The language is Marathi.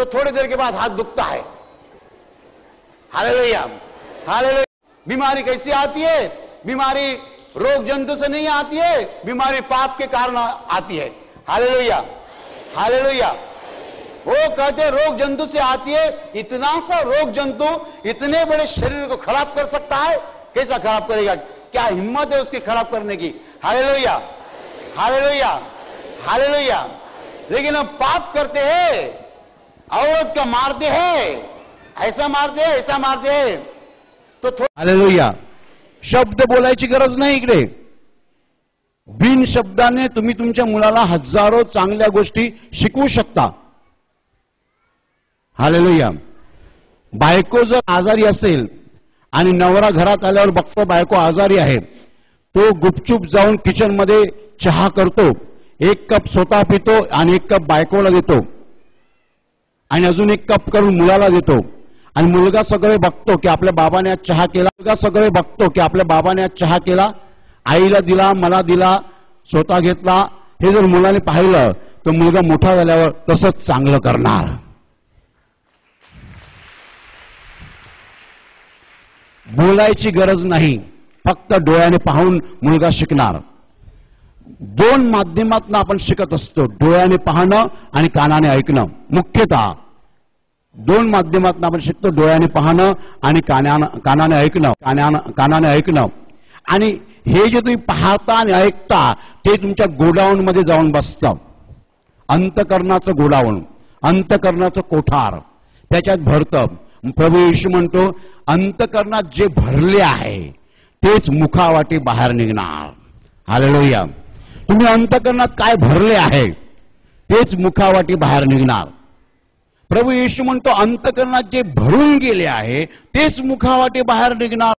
तो थोड़ी देर के बाद हाथ दुखता है। हालेलुया। हालेलुया। बीमारी कैसी आती है? बीमारी रोग जंतु से नहीं आती है, बीमारी पाप के कारण आती है। हालेलुया। हालेलुया। वो कहते रोग जंतु से आती है, इतना सा रोग जंतु इतने बड़े शरीर को खराब कर सकता है। कैसा खराब करेगा? क्या हिम्मत है उसकी खराब करने की? हालेलुया। हालेलुया। लोहिया लेकिन हम पाप करते हैं। औरत का मारते हैं? ऐसा मारते हैं ऐसा मारते हैं। तो थोड़ा हालेलुया। शब्द बोलायची गरज नाही इकडे. बिन शब्दाने तुम्ही तुमच्या मुलाला हजारो चांगल्या गोष्टी शिकवू शकता. हालेलुया. बायको जर आजारी असेल आणि नवरा घरात आल्यावर बघतो बायको आजारी आहे तो गुपचूप जाऊन किचनमध्ये चहा करतो एक कप स्वतः पितो आणि एक कप बायकोला देतो. आणि अजून एक कप करून मुलाला देतो. आणि मुलगा सगळे बघतो की आपल्या बाबाने आज चहा केला. मुलगा सगळे बघतो की आपल्या बाबाने आज चहा केला. आईला दिला मला दिला स्वतः घेतला. हे जर मुलाने पाहिलं तर मुलगा मोठा झाल्यावर तसंच चांगलं करणार. बोलायची गरज नाही. फक्त डोळ्याने पाहून मुलगा शिकणार. दोन माध्यमातून आपण शिकत असतो. डोळ्याने पाहणं आणि कानाने ऐकणं. मुख्यतः दोन माध्यमातून आपण शिकतो. डोळ्याने पाहणं आणि कानानं कानाने ऐकणं. कानानं कानाने ऐकणं. आणि हे जे तुम्ही पाहता आणि ऐकता ते तुमच्या गोडाऊन मध्ये जाऊन बसतं. अंतकरणाचं गोडाऊन अंतकरणाचं कोठार. त्याच्यात भरतं. प्रभू येशू म्हणतो अंतकरणात जे भरले आहे तेच मुखावाटी बाहेर निघणार. हालेलुया. तुम्ही अंतकरणात काय भरले आहे तेच मुखावाटी बाहेर निघणार. प्रभू येशू म्हणतो अंतकरणात जे भरून गेले आहे तेच मुखावाटी बाहेर निघणार.